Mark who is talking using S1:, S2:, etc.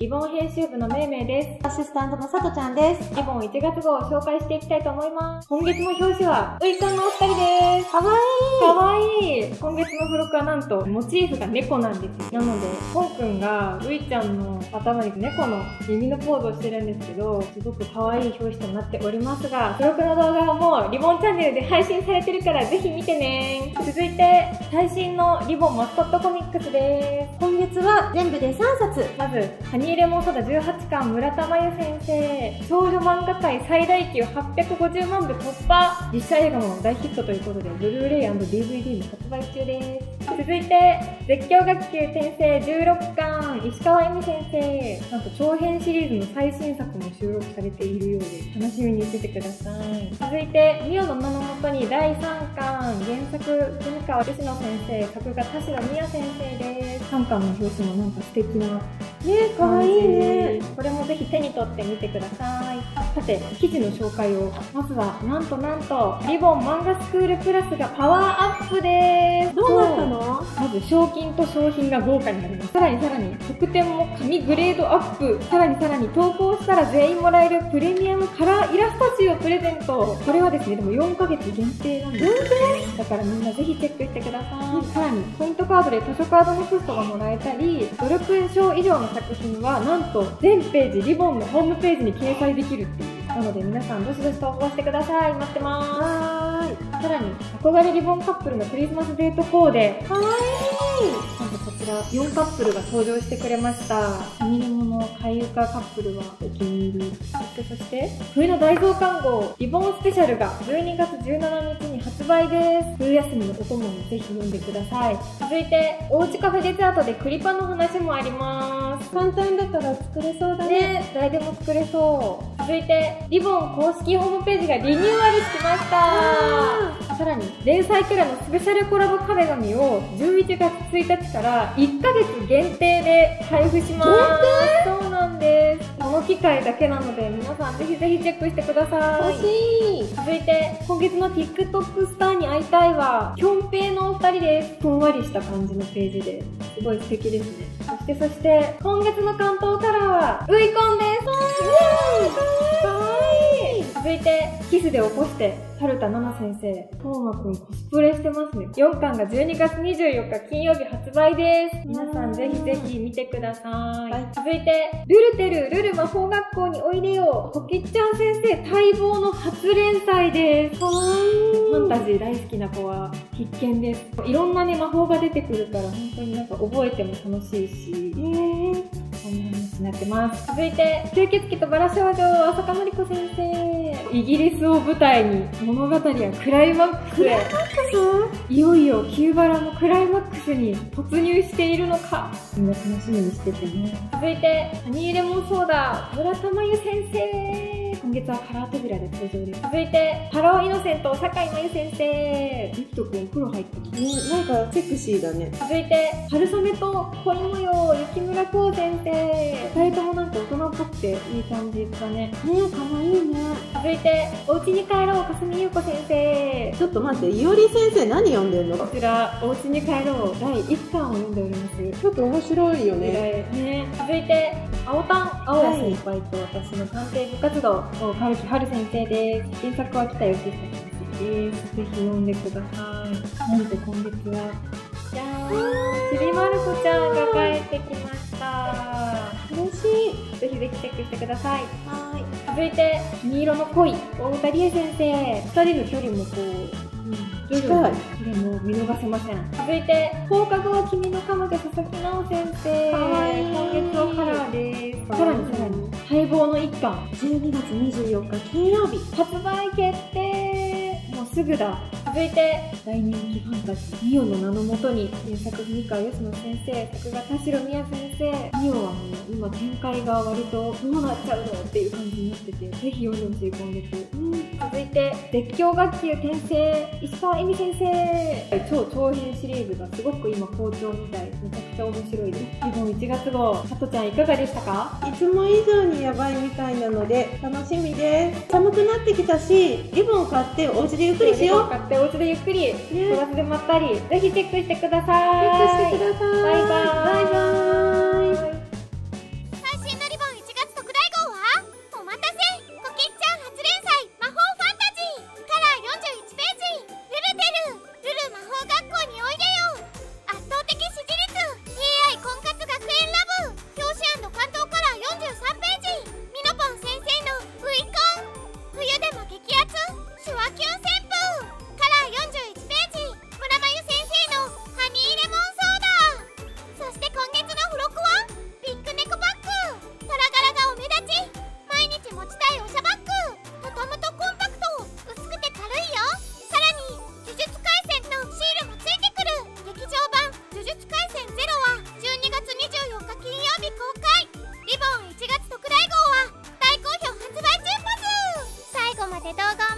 S1: リボン編集部のめいめいです。
S2: アシスタントのさとちゃんです。
S1: リボン1月号を紹介していきたいと思います。今月の表紙は、ういちゃんのお二人です。
S2: かわい
S1: かわいい今月の付録はなんと、モチーフが猫なんですよ。なので、ポンくんが、ういちゃんの頭に猫の耳のポーズをしてるんですけど、すごく可愛い表紙となっておりますが、付録の動画はもう、リボンチャンネルで配信されてるから、ぜひ見てね。続いて、最新のリボンマスコットコミックスです。
S2: い。今月は全部で3冊。
S1: まず、ハニーレモンソーダ18巻村田真由先生、少女漫画界最大級850万部突破実写映画も大ヒットということで、ブルーレイ &DVD も発売中です。続いて、絶叫学級転生16巻、石川恵美先生。なんと長編シリーズの最新作も収録されているようで、楽しみにしててください。続いて、ミオの名のもとに第3巻、原作、文川吉野先生、作画田代美也先生です。3巻の表紙もなんか素敵な
S2: ねかわいいね。
S1: これもぜひ手に取ってみてください。さて、記事の紹介を。まずは、なんとなんと、リボン漫画スクールプラスがパワーアップです。
S2: どうなったの？
S1: まず賞金と商品が豪華になります。さらにさらに、特典も神グレードアップ。さらにさらに、投稿したら全員もらえるプレミアムカラーイラスト集をプレゼント。これはですね、でも4ヶ月限定なんですよ。だからみんなぜひチェックしてください。さらに、ポイントカードで図書カードネクストがもらえたり、努力賞以上の作品は、なんと全ページリボンのホームページに掲載できるっていう。なので皆さんどしどし投稿してください。待ってます。さらに、憧れリボンカップルのクリスマスデートコーデ。
S2: かわい
S1: なんとこちら、4カップルが登場してくれました。の海床カップルはお気に入り。そしてそして、冬の大増刊号、リボンスペシャルが12月17日に発売です。冬休みのお供にぜひ読んでください。続いて、おうちカフェデザートで栗パンの話もあります。
S2: い。簡単だから作れそうだね。
S1: ね、誰でも作れそう。続いて、リボン公式ホームページがリニューアルしました。さらに、連載キャラのスペシャルコラボ壁紙を11月1日から1ヶ月限定で配布します。そうなんです。この機会だけなので、皆さんぜひぜひチェックしてください。
S2: 欲しい。
S1: 続いて、今月の TikTok スターに会いたいは、キョンペ二人です。ふんわりした感じのページで、すごい素敵ですね。そしてそして、今月の関東カラーは、ウイコンです。かわいい続いて、キスで起こして、春田奈々先生、トーマくんコスプレしてますね。4巻が12月24日金曜日発売です。皆さんぜひぜひ見てください。
S2: はい
S1: 続いて、ルルテル、ルル魔法学校においでよ。コキッちゃん先生待望の初連載です。ファンタジー大好きな子は必見です。いろんなね、魔法が出てくるから、本当になんか覚えても楽しいし、
S2: い。ね
S1: そんな話になってます。続いて、吸血鬼とバラ少女、浅香のり子先生。イギリスを舞台に物語はクライマックスへ。いよいよキューバラもクライマックスに突入しているのか。みんな楽しみにしててね。続いて、ハニーレモンソーダ、村田真由先生。今月はカラー扉で登場です。続いて、ハローイノセント、酒井真由先生。ゆきとくん、風呂入ってます。
S2: ねなんかセクシーだね。
S1: 続いて、春雨と恋模様、雪村光先生。二人ともなんか大人っぽくていい感じだね。
S2: ねかわいいね。
S1: 続いて、お家に帰ろう、かすみゆうこ先生。
S2: ちょっと待って、いおり先生何読んでんの？
S1: こちら、お家に帰ろう、第1巻を読んでおります。
S2: ちょっと面白いよね。
S1: ね、続いて、青タン、青谷先輩と私の探偵部活動、春樹春先生です。原作は北吉久先生です。ぜひ読んでください。なんと今月は、じゃーん、ちびまる子ちゃんが帰ってきました。
S2: 嬉しい。
S1: ぜひぜひチェックしてください。
S2: はい。
S1: 続いて、黄色の恋、大歌理恵先生。二人の距離もこう、徐々に距離も見逃せません。続いて、放課後は君の彼女、佐々木直先生。今月はカラーです。さらにさらに、待望の一巻、
S2: 12月24日金曜日。
S1: 発売決定もうすぐだ。続いて、大人気ファンタジー、ミオの名のもとに、原作文川吉野先生、作画田代美也先生、ミオはもう今展開が割とどうなっちゃうのっていう感じになってて、ぜひ読んでほしい今月。続いて、絶叫学級転生、石川恵美先生。超長編シリーズがすごく今好調みたい。めちゃくちゃ面白いです。リボン1月号、さとちゃんいかがでしたか？
S2: いつも以上にやばいみたいなので楽しみです寒くなってきたしリボン買ってお家でゆっくりしよう
S1: 買ってお家でゆっくり、
S2: ね
S1: プラスでまったり、ぜひチェックしてください。
S2: チェックしてください
S1: バイバイ。で動画を